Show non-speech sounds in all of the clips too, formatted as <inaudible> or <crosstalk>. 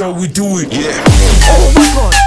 how we do it. Yeah. Oh my god!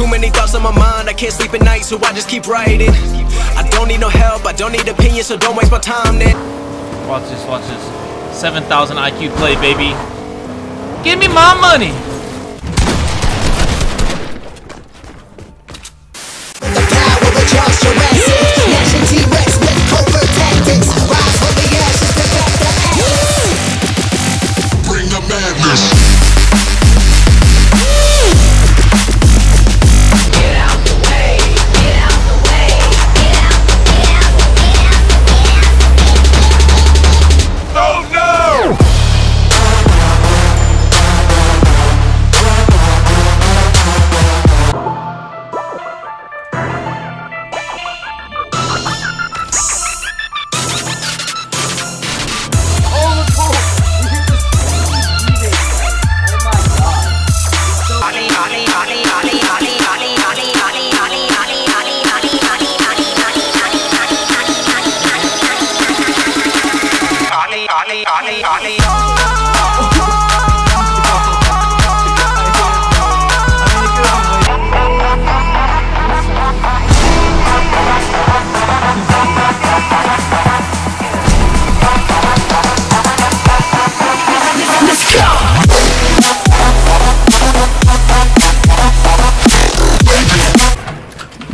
Too many thoughts on my mind, I can't sleep at night, so I just keep writing. I don't need no help, I don't need opinions, so don't waste my time then. Watch this, watch this. 7,000 IQ play, baby. Give me my money.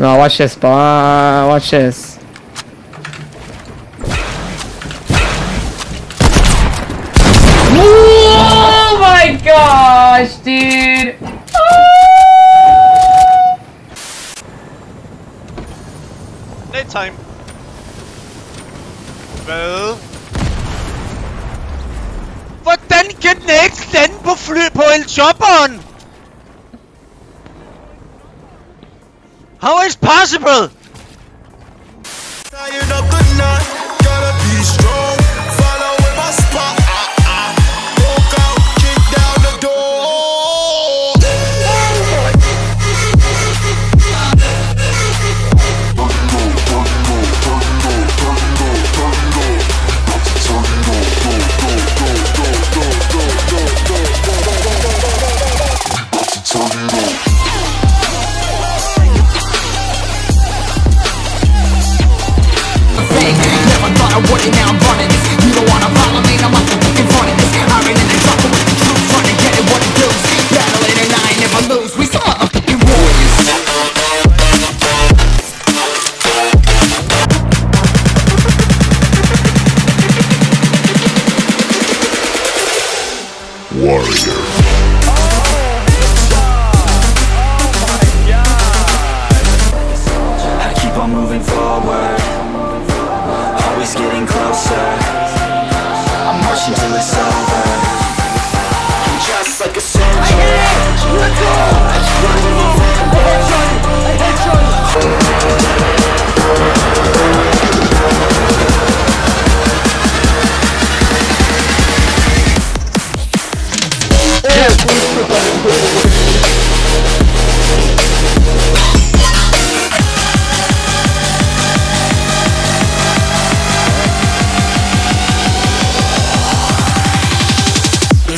No, watch this, boy. Uh, watch this. Oh my gosh, dude. Daytime. Hvad? Hvordan kan den ikke lande på fly på El-chopperen? How is possible?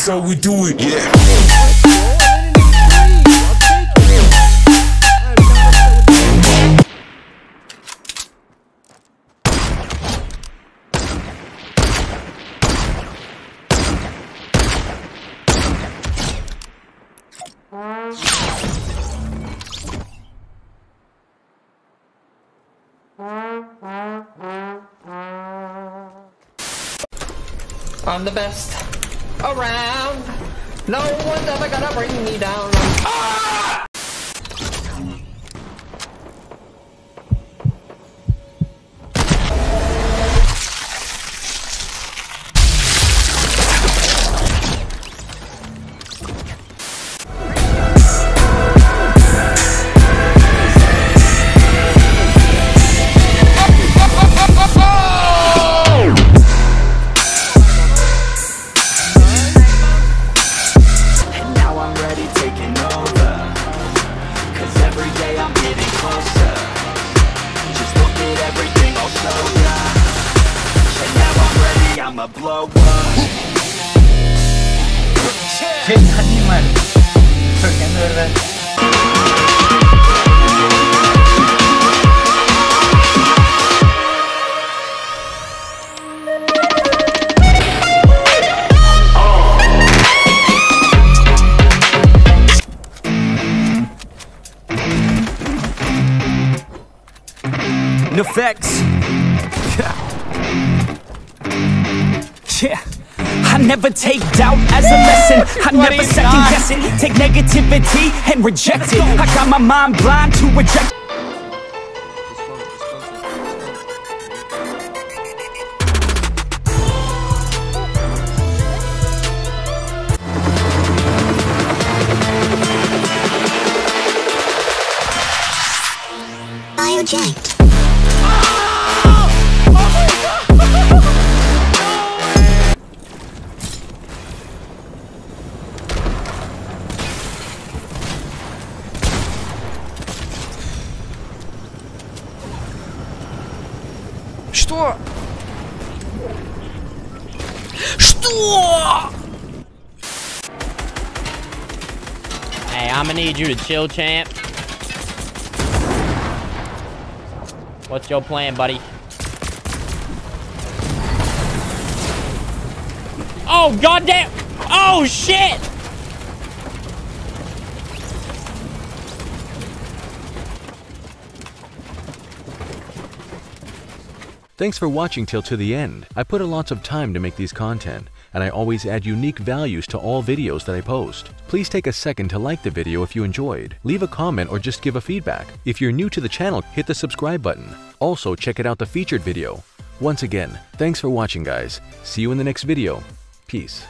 How we do it. Yeah. I'm the best around. No one's ever gonna bring me down. And baby. effects. <laughs> Yeah. yeah. I never take doubt as a lesson. I never second guess it. Take negativity and reject it. I got my mind blind to reject. Что? Что? Hey, I'ma need you to chill, champ. What's your plan, buddy? Oh, goddamn! Oh, shit! Thanks for watching till to the end. I put a lots of time to make these content, and I always add unique values to all videos that I post. Please take a second to like the video if you enjoyed, leave a comment or just give a feedback. If you're new to the channel, hit the subscribe button. Also, check it out the featured video. Once again, thanks for watching guys. See you in the next video. Peace.